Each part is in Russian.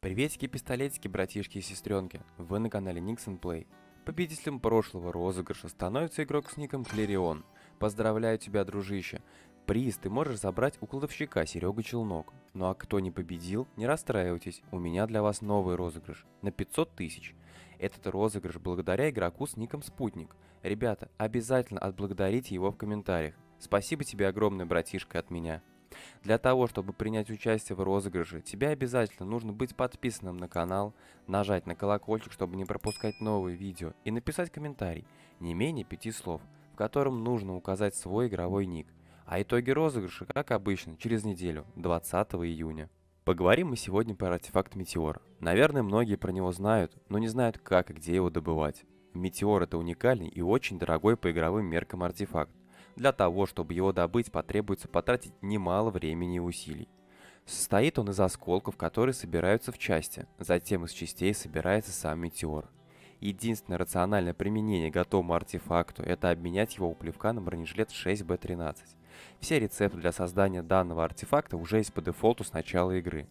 Приветики-пистолетики, братишки и сестренки, вы на канале Nixon Play. Победителем прошлого розыгрыша становится игрок с ником Клерион. Поздравляю тебя, дружище. Приз ты можешь забрать у кладовщика Серега Челнок. Ну а кто не победил, не расстраивайтесь, у меня для вас новый розыгрыш на 500 тысяч. Этот розыгрыш благодаря игроку с ником Спутник. Ребята, обязательно отблагодарите его в комментариях. Спасибо тебе огромное, братишка, от меня. Для того, чтобы принять участие в розыгрыше, тебе обязательно нужно быть подписанным на канал, нажать на колокольчик, чтобы не пропускать новые видео, и написать комментарий, не менее пяти слов, в котором нужно указать свой игровой ник. А итоги розыгрыша, как обычно, через неделю, 20 июня. Поговорим мы сегодня про артефакт Метеор. Наверное, многие про него знают, но не знают, как и где его добывать. Метеор это уникальный и очень дорогой по игровым меркам артефакт. Для того, чтобы его добыть, потребуется потратить немало времени и усилий. Состоит он из осколков, которые собираются в части, затем из частей собирается сам метеор. Единственное рациональное применение готовому артефакту – это обменять его у плевка на бронежилет 6B13. Все рецепты для создания данного артефакта уже есть по дефолту с начала игры.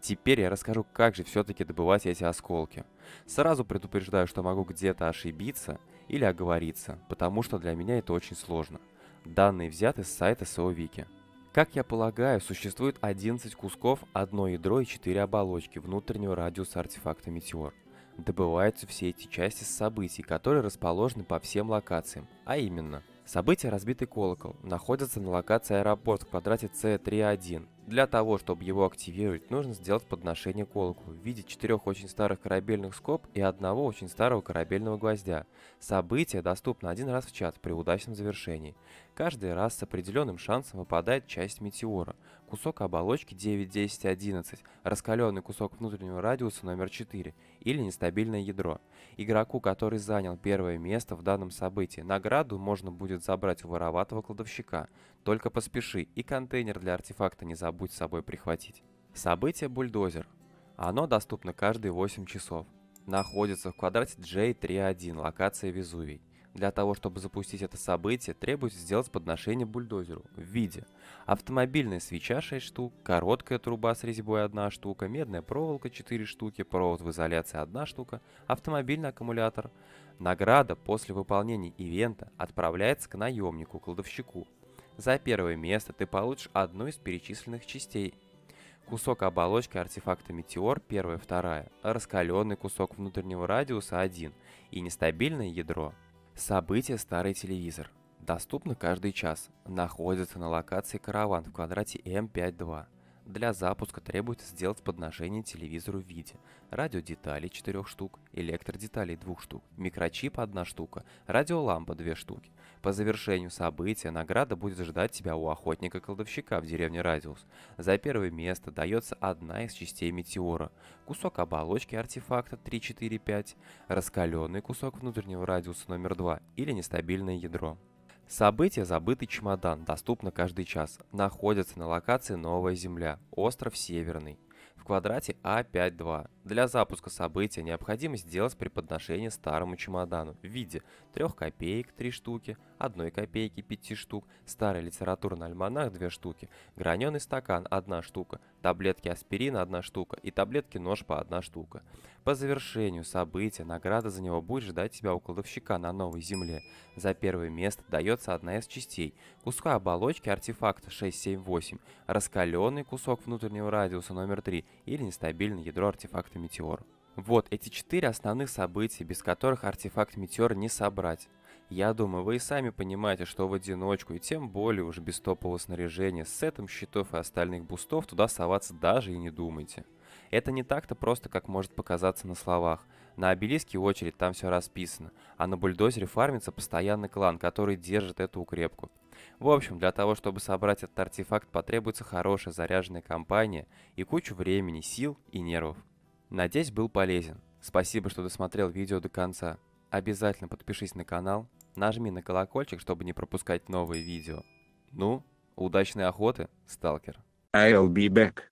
Теперь я расскажу, как же все-таки добывать эти осколки. Сразу предупреждаю, что могу где-то ошибиться или оговориться, потому что для меня это очень сложно. Данные взяты с сайта SEO Как я полагаю, существует 11 кусков, одно ядро и 4 оболочки внутреннего радиуса артефакта Метеор. Добываются все эти части с событий, которые расположены по всем локациям, а именно Событие «Разбитый колокол» находится на локации аэропорт в квадрате C31. Для того, чтобы его активировать, нужно сделать подношение колоколу в виде четырех очень старых корабельных скоб и одного очень старого корабельного гвоздя. Событие доступно один раз в час при удачном завершении. Каждый раз с определенным шансом выпадает часть метеора, кусок оболочки 9, 10, 11, раскаленный кусок внутреннего радиуса номер 4 или нестабильное ядро. Игроку, который занял первое место в данном событии, награду можно будет забрать у вороватого кладовщика. Только поспеши и контейнер для артефакта не забудь с собой прихватить. Событие Бульдозер. Оно доступно каждые 8 часов. Находится в квадрате J31, локация Везувий. Для того, чтобы запустить это событие, требуется сделать подношение бульдозеру в виде автомобильная свеча 6 штук, короткая труба с резьбой 1 штука, медная проволока 4 штуки, провод в изоляции 1 штука, автомобильный аккумулятор. Награда после выполнения ивента отправляется к наемнику-кладовщику. За первое место ты получишь одну из перечисленных частей кусок оболочки артефакта Метеор, первая, вторая, раскаленный кусок внутреннего радиуса 1 и нестабильное ядро. Событие «Старый телевизор». Доступно каждый час. Находится на локации «Караван» в квадрате М52. Для запуска требуется сделать подношение телевизору в виде радиодеталей 4 штук, электродеталей 2 штук, микрочип 1 штука, радиолампа 2 штуки. По завершению события награда будет ждать тебя у охотника-кладовщика в деревне Радиус. За первое место дается одна из частей метеора, кусок оболочки артефакта 3-4-5, раскаленный кусок внутреннего радиуса номер 2 или нестабильное ядро. Событие «Забытый чемодан» доступно каждый час. Находится на локации Новая Земля, остров Северный в квадрате А52. Для запуска события необходимо сделать преподношение старому чемодану в виде 3 копеек 3 штуки, 1 копейки 5 штук, старый литературный альманах 2 штуки, граненый стакан 1 штука, таблетки аспирина 1 штука и таблетки нож по 1 штука. По завершению события награда за него будет ждать тебя у кладовщика на новой земле. За первое место дается одна из частей. Куска оболочки артефакта 678, раскаленный кусок внутреннего радиуса номер 3 или нестабильное ядро артефакта Метеор. Вот эти четыре основных события, без которых артефакт Метеор не собрать. Я думаю, вы и сами понимаете, что в одиночку, и тем более уже без топового снаряжения, с сетом щитов и остальных бустов туда соваться даже и не думайте. Это не так-то просто, как может показаться на словах. На обелиске очередь, там все расписано, а на бульдозере фармится постоянный клан, который держит эту укрепку. В общем, для того, чтобы собрать этот артефакт, потребуется хорошая заряженная компания и кучу времени, сил и нервов. Надеюсь, был полезен. Спасибо, что досмотрел видео до конца. Обязательно подпишись на канал, нажми на колокольчик, чтобы не пропускать новые видео. Ну, удачной охоты, сталкер. I'll be back.